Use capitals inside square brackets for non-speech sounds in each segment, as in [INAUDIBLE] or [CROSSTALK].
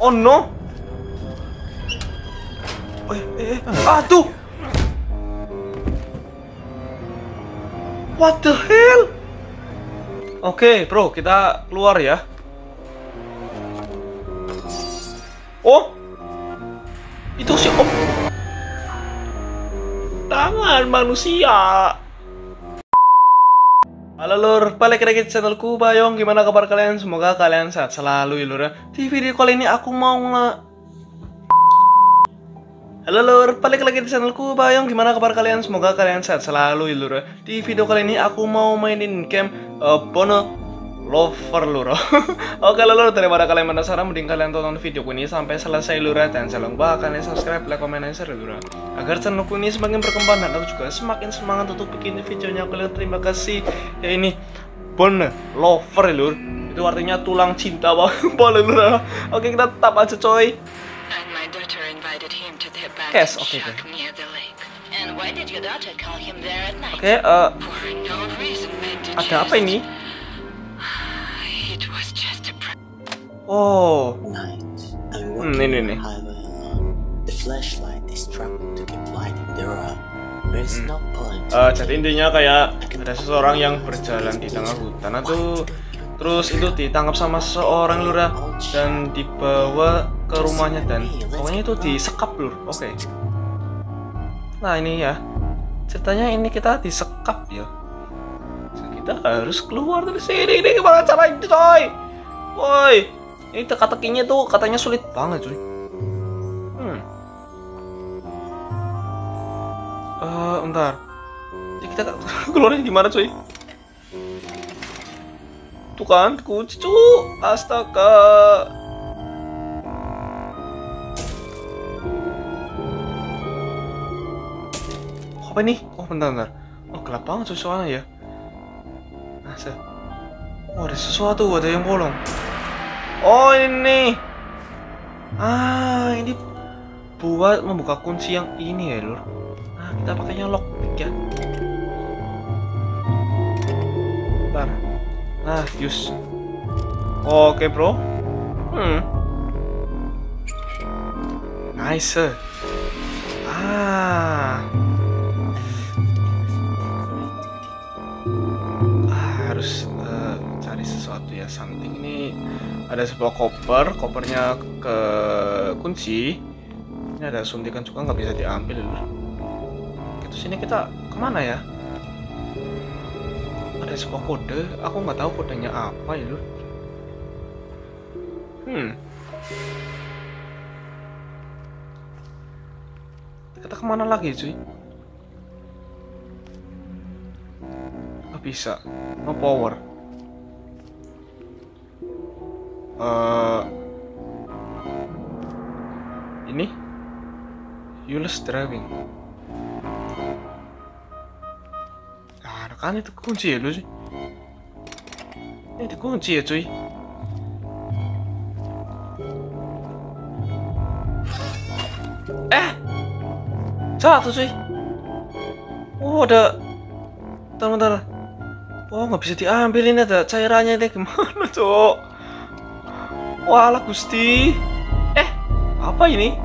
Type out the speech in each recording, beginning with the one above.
Oh no. Oh, eh, eh. Ah, tuh. What the hell? Oke, bro, kita keluar ya. Oh, itu si Om. Tangan manusia. Halo lur, balik lagi di channelku Bayong Gimana kabar kalian? Semoga kalian sehat selalu ya lur ya Di video kali ini aku mau nge... Halo lur, balik lagi di channelku Bayong Gimana kabar kalian? Semoga kalian sehat selalu ya lur ya Di video kali ini aku mau mainin game uh, Bono Lover lur [LAUGHS] Oke lur, daripada kalian penasaran Mending kalian tonton video ini sampai selesai lur. Dan jangan lupa kalian subscribe, like, comment, dan share lur. Agar channelku ini semakin berkembang Dan aku juga semakin semangat untuk bikin videonya Kalian terima kasih. Ya ini Bono Lover lur Itu artinya tulang cinta [LAUGHS] Boleh lur. Oke kita tetap aja coy. And my daughter invited him to the abandoned Yes, okay, near the lake. And why Oh, night. I'm Hmm, nih. the highway. Alone. The flashlight is struggling to keep lighting the road. There is no point. Eh, jadi intinya kayak ada seseorang yang berjalan di tengah hutan. Itu terus itu ditangkap sama seseorang lur ya, dan dibawa ke rumahnya. Dan pokoknya itu disekap lur. Oke. Nah ini ya. Ceritanya ini kita disekap ya. Kita harus keluar dari sini. Ini gimana caranya coy? Woi ini teka-tekinya tuh katanya sulit banget cuy. Hmm. Eh, bentar. Jadi kita [LAUGHS] keluarnya di mana cuy? Tuh kan kunci cu. Astaga. Apa ini? Oh bentar bentar. Oh gelap banget susuannya ya. Nah se oh ada sesuatu ada yang bolong oh ini ah ini buat membuka kunci yang ini ya lur nah kita pakainya lockpick ya Bentar. Nah, use. Oke, bro. Hmm. Nice. Ah, something ini. Ada sebuah koper kopernya ke kunci. Ini ada suntikan juga nggak bisa diambil. Lur. terus ini kita ke mana ya? Ada sebuah kode aku nggak tahu kodenya apa ya lur. Hmm. Kita ke mana lagi cuy? Nggak bisa. No power Eh, ini useless driving Nah, kan itu kunci ya lu sih. Ini itu kunci ya cuy. Eh, jatuh cuy. Oh ada, bentar bentar. Oh nggak bisa diambil ini ada cairannya ini [LAUGHS] gimana cok? Walah gusti. Eh, apa ini?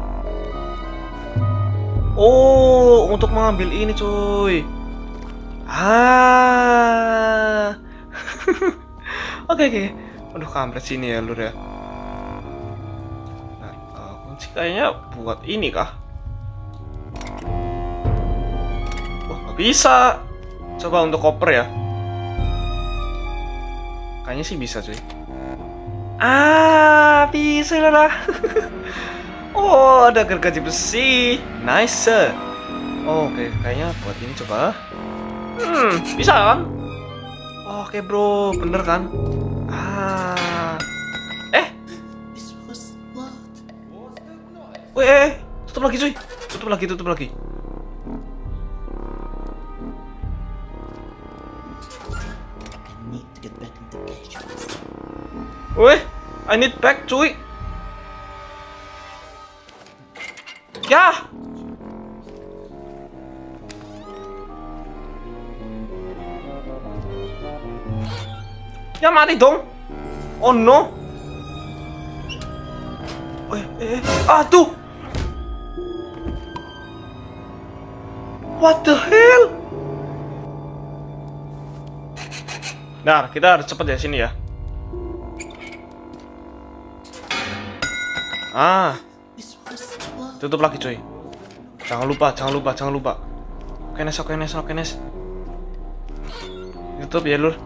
Oh, untuk mengambil ini cuy. Ah. [LAUGHS] Oke oke. Aduh kampret sini ya lur ya. Nah, kunci kayaknya buat ini kah? Wah nggak bisa. Coba untuk koper ya. Kayaknya sih bisa cuy. Ah bisa lah. [LAUGHS] oh ada gergaji besi. Nice. Oh, Oke kayaknya buat ini coba. Hmm, bisa kan? Oke bro, bener kan? Ah, eh, weh, eh, tutup lagi cuy, tutup lagi, tutup lagi. Weh, I need back cuy. Ya. Ya mati dong. Oh no. Eh, eh, eh. Ah, tuh. What the hell? Nah, kita harus cepet ya sini ya. Ah, tutup lagi coy. Jangan lupa, jangan lupa, jangan lupa. Oke Nes, oke Nes, oke Nes. Tutup ya lur.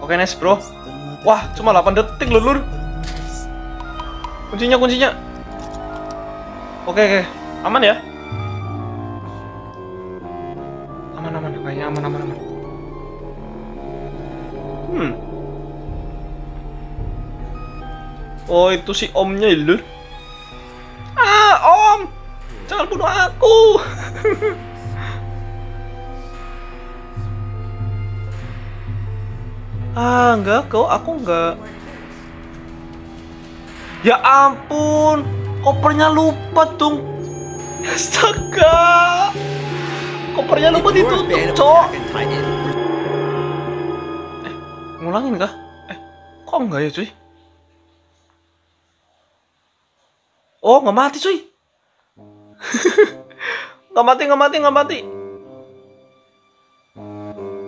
Oke Nes bro. Wah, cuma 8 detik lur lur. Kuncinya, kuncinya. Oke, oke. Aman ya? Oh, itu si omnya ya, lur. Ah, om! Jangan bunuh aku! [LAUGHS] ah, enggak, kau aku enggak. Ya ampun, kopernya lupa dong. Astaga. Kopernya lupa ditutup, cok. Eh, ngulangin kah? Eh, kok enggak ya, cuy? Oh, nggak mati, cuy. [LAUGHS] nggak mati, nggak mati, nggak mati.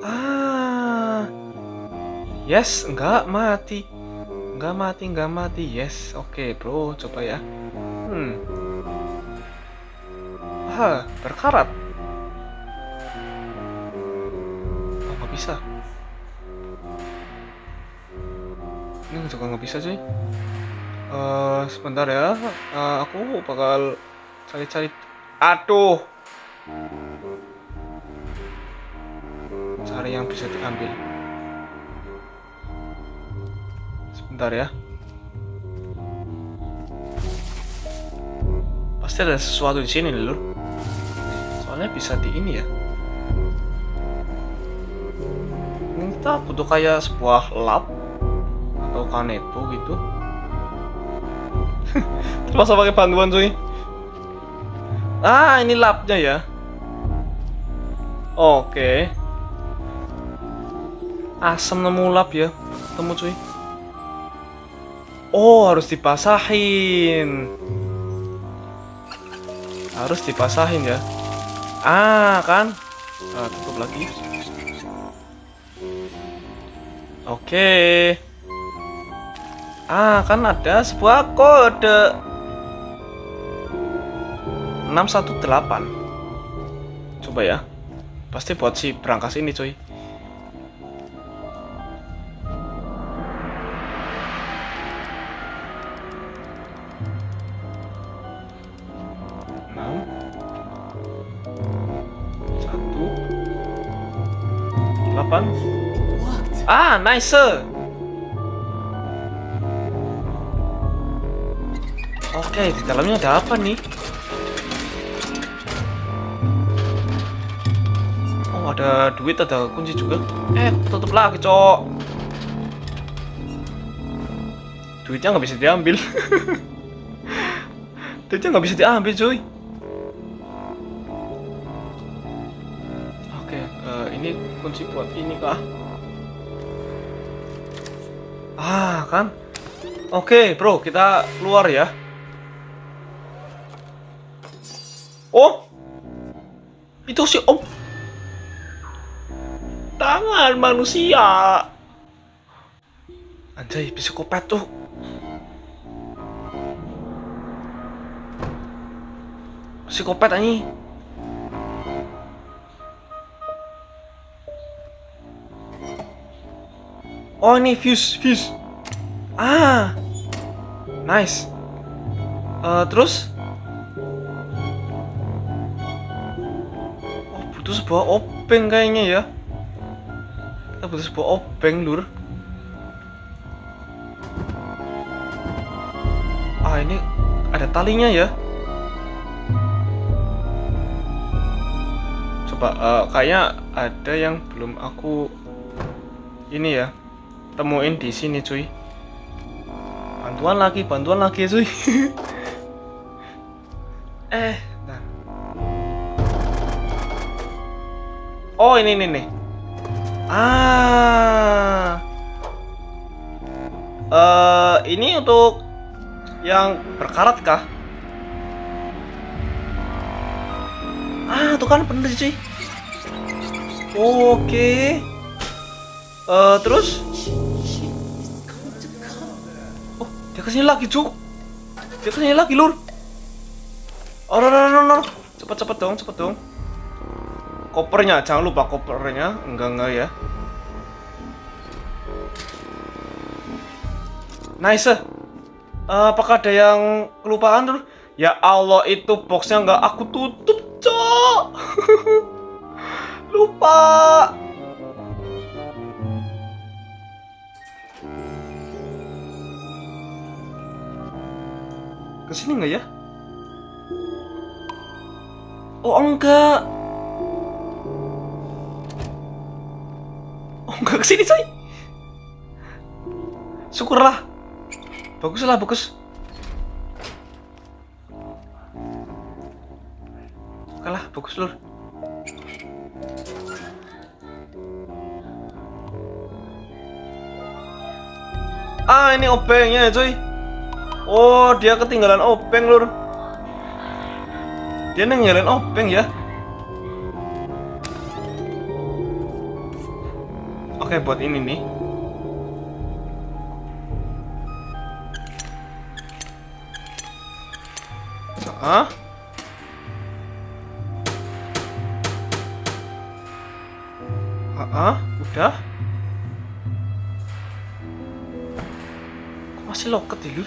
Ah. Yes, nggak mati. Nggak mati, nggak mati. Yes, oke, bro. Coba ya. Hmm. Ah, berkarat. Oh, bisa. Ini juga nggak bisa, cuy. Eh, sebentar ya. Eh, aku bakal cari-cari. Aduh. Cari yang bisa diambil. Sebentar ya. Pasti ada sesuatu di sini, lur. Soalnya bisa di ini ya. Ini kita butuh kayak sebuah lab atau kaneto gitu. Masa pakai bantuan cuy? Ah, ini labnya ya. Oke. Asam nemu lab ya. Temu cuy. Oh, harus dipasahin. Harus dipasahin ya. Ah, kan? Ah, tutup lagi. Oke. Ah, kan ada sebuah kode 618. Coba ya. Pasti buat si berangkas ini, coy. Enam. Satu. Delapan. Worked. Ah, nice. Oke, di dalamnya ada apa nih? Ada duit, ada kunci juga. Eh, tutup lagi, cok. Duitnya nggak bisa diambil. [LAUGHS] Duitnya nggak bisa diambil, cuy. Oke, eh, ini kunci buat ini kah? Ah, kan? Oke, bro, kita keluar ya. Oh, itu si Om. Tangan manusia. Anjay, psikopat tuh. Psikopat ani. Oh, ini fuse, fuse. Ah. Nice. Eh, terus Oh, butuh sebuah obeng kayaknya ya. Kita butuh sebuah obeng, Lur. Ah, ini ada talinya ya. Coba eh, kayaknya ada yang belum aku ini ya temuin di sini, cuy. Bantuan lagi, bantuan lagi, cuy. [LAUGHS] eh, nah. Oh, ini ini nih. Ah. Eh, ini untuk yang berkarat kah? Ah, tuh kan bener cuy. Oke. Eh, terus? Oh, dia ke sini lagi, Cuk. Dia ke sini lagi, Lur. Oh, no, no, no, no. Cepet, cepet dong, cepet dong. Kopernya, jangan lupa kopernya. Enggak, enggak ya. Nice. Eh, apakah ada yang kelupaan, Lur? Ya Allah, itu boxnya nggak aku tutup, Cok. [LAUGHS] Lupa. Ke sini nggak ya? Oh enggak. Enggak ke sini coy. Syukurlah. Baguslah bagus. Oke lah bagus lur. Ah ini obengnya cuy. Oh dia ketinggalan obeng lur. Dia ninggalin obeng ya. Oke buat ini nih. Hah? Ah, udah? Kok masih loket ya?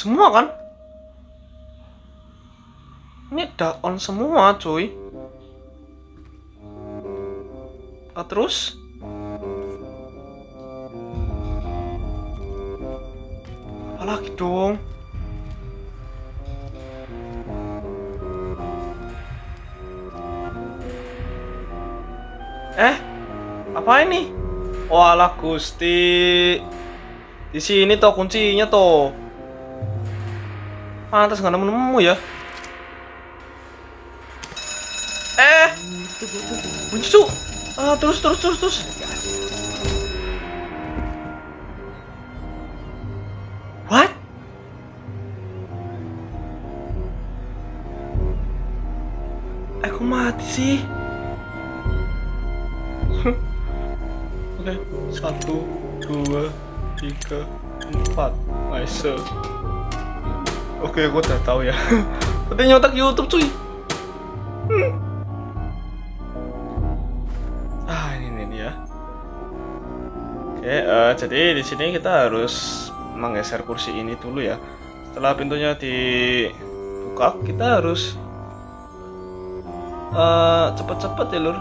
Semua kan? Ini udah on semua, cuy. Ah, terus? Apa lagi dong? Eh, apa ini? Walah Gusti. Di sini toh kuncinya toh. Pantas nggak nemu-nemu ya. Eh, bunyi su. Ah, terus terus terus terus. What? Aku mati sih. [LAUGHS] Oke, satu, dua, tiga, empat. Nice. Oke, gue udah tahu ya. [LAUGHS] Udah nyotak YouTube cuy. Hmm. Ah, ini nih dia. Oke, eh, jadi di sini kita harus menggeser kursi ini dulu ya. Setelah pintunya dibuka, kita harus eh, cepet-cepet ya lur.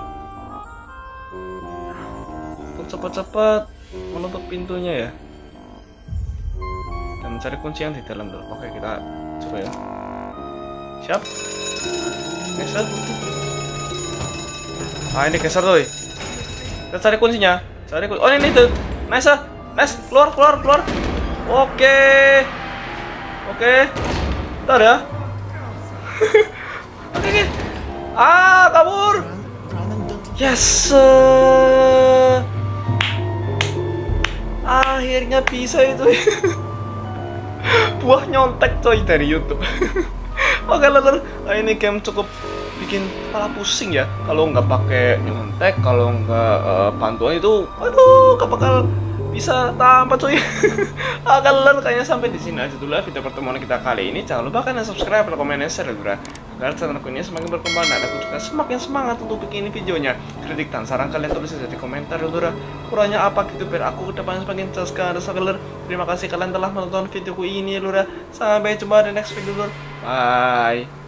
Untuk cepet-cepet menutup pintunya ya. Mencari kunci yang di dalam dulu. Oke, kita coba ya. Siap. Geser. Ah, ini geser tuh. Kita cari kuncinya. Cari kunci. Oh, ini tuh. Nice. ah. Nice. Keluar, keluar, keluar. Oke. Oke. Bentar ya. [LAUGHS] Oke, oke. Ah, kabur. Yes. Akhirnya bisa itu. [LAUGHS] Buah nyontek coy dari YouTube. [LAUGHS] Oke, lor. Nah, ini game cukup bikin kepala pusing ya. Kalau nggak pakai nyontek, kalau nggak eh, bantuan itu, aduh, gak bakal bisa tanpa cuy. Oke, lor. Kayaknya sampai di sini aja dulu ya video pertemuan kita kali ini. Jangan lupa kalian subscribe, like, komen, dan share, ya, agar channelku ini semakin berkembang dan aku juga semakin semangat untuk bikin videonya. Kritik dan saran kalian tulis aja di komentar dulu kurangnya apa gitu biar aku ke depan semakin ke ada sekeler terima kasih kalian telah menonton videoku ini lura sampai jumpa di next video lur bye